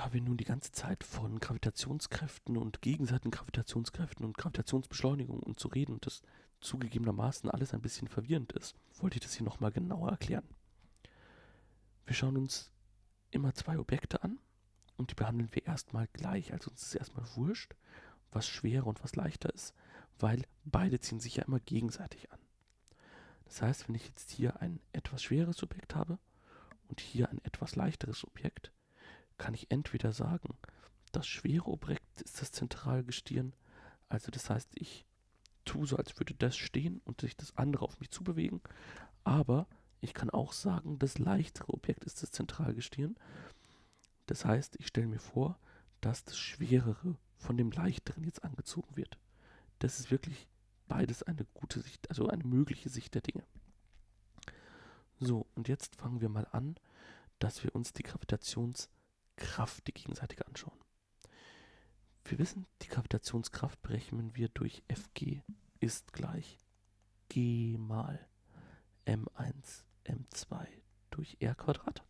da wir nun die ganze Zeit von Gravitationskräften und gegenseitigen Gravitationskräften und Gravitationsbeschleunigung und zu reden und das zugegebenermaßen alles ein bisschen verwirrend ist, wollte ich das hier nochmal genauer erklären. Wir schauen uns immer zwei Objekte an und die behandeln wir erstmal gleich. Also uns ist erstmal wurscht, was schwerer und was leichter ist, weil beide ziehen sich ja immer gegenseitig an. Das heißt, wenn ich jetzt hier ein etwas schweres Objekt habe und hier ein etwas leichteres Objekt, kann ich entweder sagen, das schwere Objekt ist das Zentralgestirn, also das heißt, ich tue so, als würde das stehen und sich das andere auf mich zubewegen, aber ich kann auch sagen, das leichtere Objekt ist das Zentralgestirn. Das heißt, ich stelle mir vor, dass das schwerere von dem leichteren jetzt angezogen wird. Das ist wirklich beides eine gute Sicht, also eine mögliche Sicht der Dinge. So, und jetzt fangen wir mal an, dass wir uns die Gravitationskraft, die gegenseitige anschauen. Wir wissen, die Gravitationskraft berechnen wir durch Fg ist gleich G mal M1 M2 durch R Quadrat.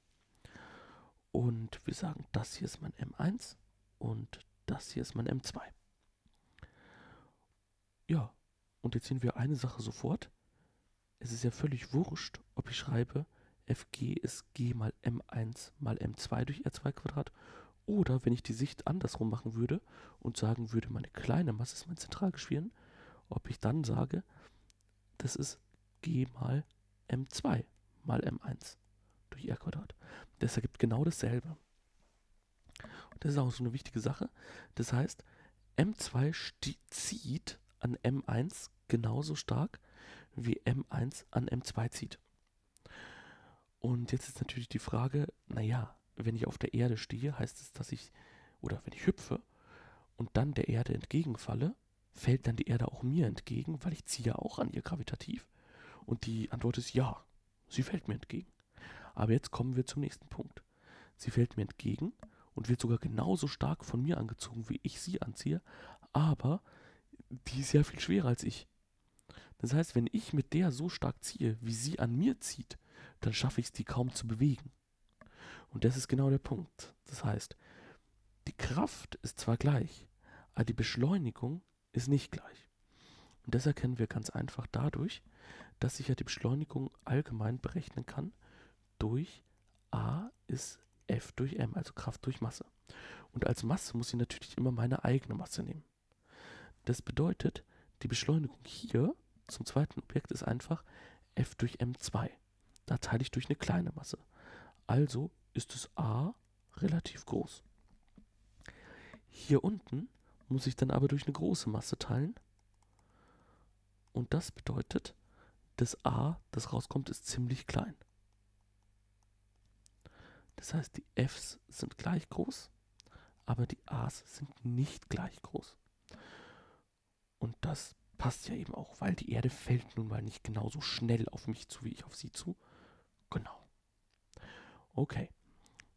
Und wir sagen, das hier ist mein M1 und das hier ist mein M2. Ja, und jetzt sehen wir eine Sache sofort. Es ist ja völlig wurscht, ob ich schreibe, Fg ist G mal M1 mal M2 durch R2 Quadrat oder wenn ich die Sicht andersrum machen würde und sagen würde, meine kleine Masse ist mein Zentralgeschwirn, ob ich dann sage, das ist G mal M2 mal M1 durch R Quadrat. Das ergibt genau dasselbe. Und das ist auch so eine wichtige Sache. Das heißt, M2 zieht an M1 genauso stark wie M1 an M2 zieht. Und jetzt ist natürlich die Frage, naja, wenn ich auf der Erde stehe, heißt es, dass ich, oder wenn ich hüpfe und dann der Erde entgegenfalle, fällt dann die Erde auch mir entgegen, weil ich ziehe ja auch an ihr gravitativ. Und die Antwort ist ja, sie fällt mir entgegen. Aber jetzt kommen wir zum nächsten Punkt. Sie fällt mir entgegen und wird sogar genauso stark von mir angezogen, wie ich sie anziehe, aber die ist ja viel schwerer als ich. Das heißt, wenn ich mit der so stark ziehe, wie sie an mir zieht, dann schaffe ich es, die kaum zu bewegen. Und das ist genau der Punkt. Das heißt, die Kraft ist zwar gleich, aber die Beschleunigung ist nicht gleich. Und das erkennen wir ganz einfach dadurch, dass ich ja die Beschleunigung allgemein berechnen kann durch A ist F durch M, also Kraft durch Masse. Und als Masse muss ich natürlich immer meine eigene Masse nehmen. Das bedeutet, die Beschleunigung hier zum zweiten Objekt ist einfach F durch M2. Da teile ich durch eine kleine Masse. Also ist es A relativ groß. Hier unten muss ich dann aber durch eine große Masse teilen. Und das bedeutet, das A, das rauskommt, ist ziemlich klein. Das heißt, die Fs sind gleich groß, aber die A's sind nicht gleich groß. Und das passt ja eben auch, weil die Erde fällt nun mal nicht genauso schnell auf mich zu, wie ich auf sie zu. Genau. Okay.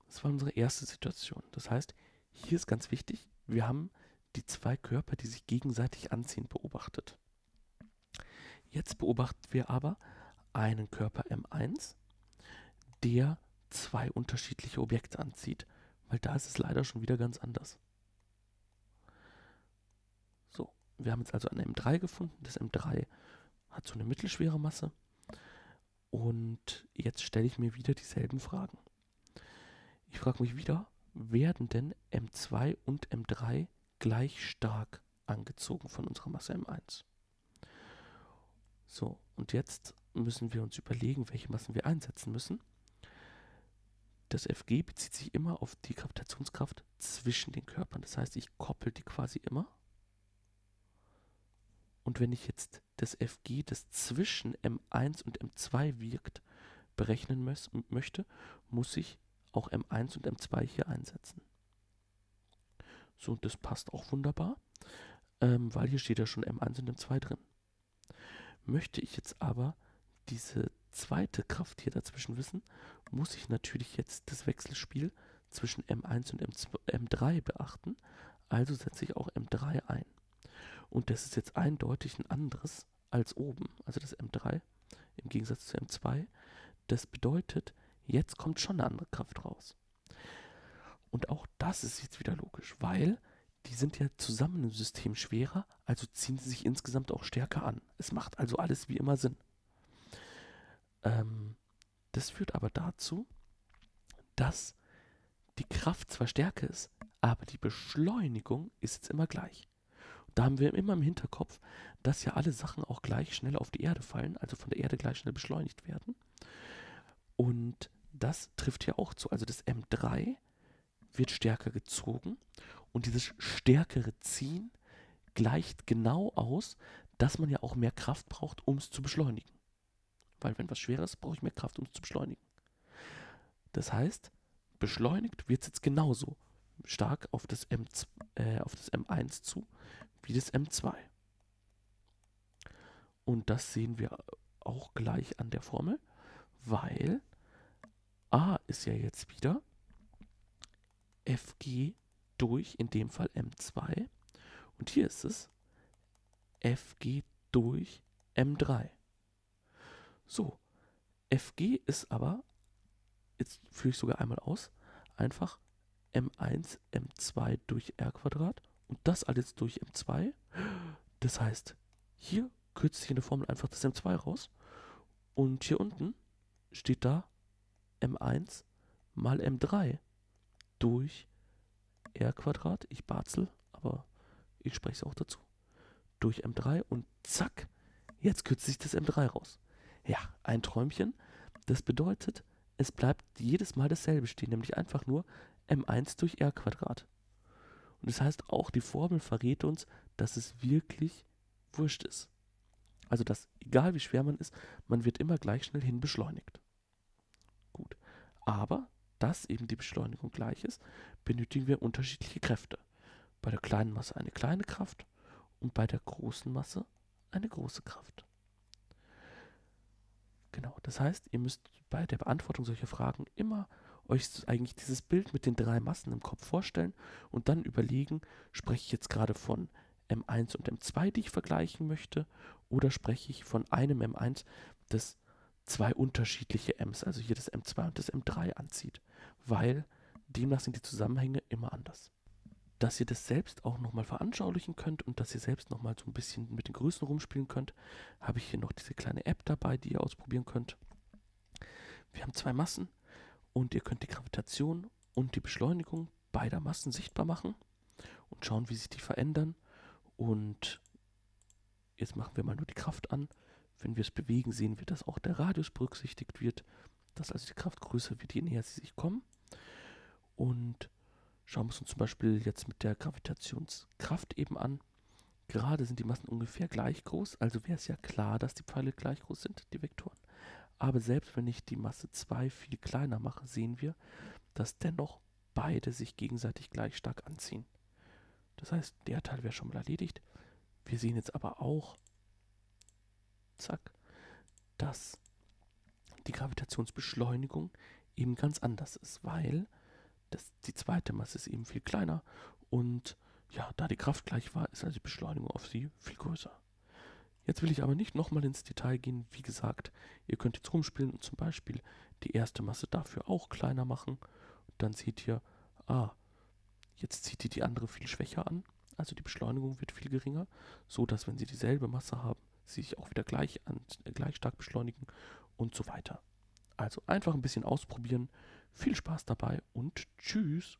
Das war unsere erste Situation. Das heißt, hier ist ganz wichtig, wir haben die zwei Körper, die sich gegenseitig anziehen, beobachtet. Jetzt beobachten wir aber einen Körper M1, der zwei unterschiedliche Objekte anzieht, weil da ist es leider schon wieder ganz anders. So, wir haben jetzt also ein M3 gefunden. Das M3 hat so eine mittelschwere Masse. Und jetzt stelle ich mir wieder dieselben Fragen. Ich frage mich wieder, werden denn M2 und M3 gleich stark angezogen von unserer Masse M1? So, und jetzt müssen wir uns überlegen, welche Massen wir einsetzen müssen das Fg bezieht sich immer auf die Gravitationskraft zwischen den Körpern. Das heißt, ich koppel die quasi immer. Und wenn ich jetzt das Fg, das zwischen M1 und M2 wirkt, berechnen möchte, muss ich auch M1 und M2 hier einsetzen. So, und das passt auch wunderbar, ähm, weil hier steht ja schon M1 und M2 drin. Möchte ich jetzt aber diese zweite Kraft hier dazwischen wissen, muss ich natürlich jetzt das Wechselspiel zwischen M1 und M3 beachten. Also setze ich auch M3 ein. Und das ist jetzt eindeutig ein anderes als oben, also das M3 im Gegensatz zu M2. Das bedeutet, jetzt kommt schon eine andere Kraft raus. Und auch das ist jetzt wieder logisch, weil die sind ja zusammen im System schwerer, also ziehen sie sich insgesamt auch stärker an. Es macht also alles wie immer Sinn. Ähm, das führt aber dazu, dass die Kraft zwar stärker ist, aber die Beschleunigung ist jetzt immer gleich. Da haben wir immer im Hinterkopf, dass ja alle Sachen auch gleich schnell auf die Erde fallen, also von der Erde gleich schnell beschleunigt werden. Und das trifft hier auch zu. Also das M3 wird stärker gezogen und dieses stärkere Ziehen gleicht genau aus, dass man ja auch mehr Kraft braucht, um es zu beschleunigen. Weil wenn was schwerer ist, brauche ich mehr Kraft, um es zu beschleunigen. Das heißt, beschleunigt wird es jetzt genauso stark auf das, M, äh, auf das M1 zu wie das M2. Und das sehen wir auch gleich an der Formel, weil A ist ja jetzt wieder Fg durch, in dem Fall M2. Und hier ist es Fg durch M3. So, Fg ist aber, jetzt führe ich sogar einmal aus, einfach M1, M2 durch R Quadrat und das alles durch M2. Das heißt, hier kürzt sich in der Formel einfach das M2 raus und hier unten steht da M1 mal M3 durch R Quadrat. Ich barzel, aber ich spreche es auch dazu. Durch M3 und zack, jetzt kürzt sich das M3 raus. Ja, ein Träumchen. Das bedeutet, es bleibt jedes Mal dasselbe stehen, nämlich einfach nur m1 durch r Quadrat. Und das heißt auch, die Formel verrät uns, dass es wirklich wurscht ist. Also, dass egal wie schwer man ist, man wird immer gleich schnell hin beschleunigt. Gut. Aber, dass eben die Beschleunigung gleich ist, benötigen wir unterschiedliche Kräfte. Bei der kleinen Masse eine kleine Kraft und bei der großen Masse eine große Kraft. Genau, das heißt, ihr müsst bei der Beantwortung solcher Fragen immer euch eigentlich dieses Bild mit den drei Massen im Kopf vorstellen und dann überlegen, spreche ich jetzt gerade von M1 und M2, die ich vergleichen möchte, oder spreche ich von einem M1, das zwei unterschiedliche Ms, also hier das M2 und das M3 anzieht, weil demnach sind die Zusammenhänge immer anders. Dass ihr das selbst auch nochmal veranschaulichen könnt und dass ihr selbst nochmal so ein bisschen mit den Größen rumspielen könnt, habe ich hier noch diese kleine App dabei, die ihr ausprobieren könnt. Wir haben zwei Massen, und ihr könnt die Gravitation und die Beschleunigung beider Massen sichtbar machen und schauen, wie sich die verändern. Und jetzt machen wir mal nur die Kraft an. Wenn wir es bewegen, sehen wir, dass auch der Radius berücksichtigt wird, dass also die Kraft größer wird, je näher sie sich kommen. Und schauen wir uns zum Beispiel jetzt mit der Gravitationskraft eben an. Gerade sind die Massen ungefähr gleich groß, also wäre es ja klar, dass die Pfeile gleich groß sind, die Vektoren. Aber selbst wenn ich die Masse 2 viel kleiner mache, sehen wir, dass dennoch beide sich gegenseitig gleich stark anziehen. Das heißt, der Teil wäre schon mal erledigt. Wir sehen jetzt aber auch, zack, dass die Gravitationsbeschleunigung eben ganz anders ist, weil das, die zweite Masse ist eben viel kleiner und ja, da die Kraft gleich war, ist also die Beschleunigung auf sie viel größer. Jetzt will ich aber nicht nochmal ins Detail gehen. Wie gesagt, ihr könnt jetzt rumspielen und zum Beispiel die erste Masse dafür auch kleiner machen. Und dann seht ihr, ah, jetzt zieht ihr die andere viel schwächer an. Also die Beschleunigung wird viel geringer, so dass wenn sie dieselbe Masse haben, sie sich auch wieder gleich, an, äh, gleich stark beschleunigen und so weiter. Also einfach ein bisschen ausprobieren. Viel Spaß dabei und tschüss.